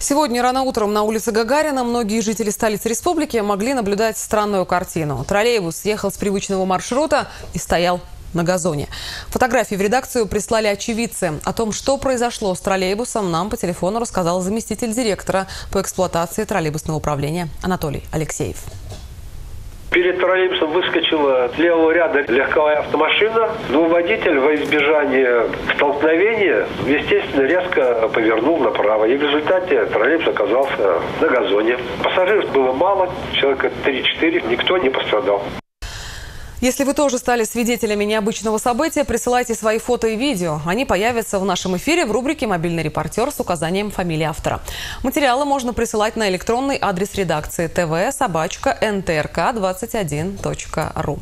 Сегодня рано утром на улице Гагарина многие жители столицы республики могли наблюдать странную картину. Троллейбус съехал с привычного маршрута и стоял на газоне. Фотографии в редакцию прислали очевидцы. О том, что произошло с троллейбусом, нам по телефону рассказал заместитель директора по эксплуатации троллейбусного управления Анатолий Алексеев. Перед троллейбусом выскочила с левого ряда легковая автомашина, но водитель во избежание столкновения, естественно, резко повернул направо. И в результате троллейбус оказался на газоне. Пассажиров было мало, человека 3-4, никто не пострадал. Если вы тоже стали свидетелями необычного события, присылайте свои фото и видео. Они появятся в нашем эфире в рубрике «Мобильный репортер» с указанием фамилии автора. Материалы можно присылать на электронный адрес редакции tv собачка ntrk21.ru.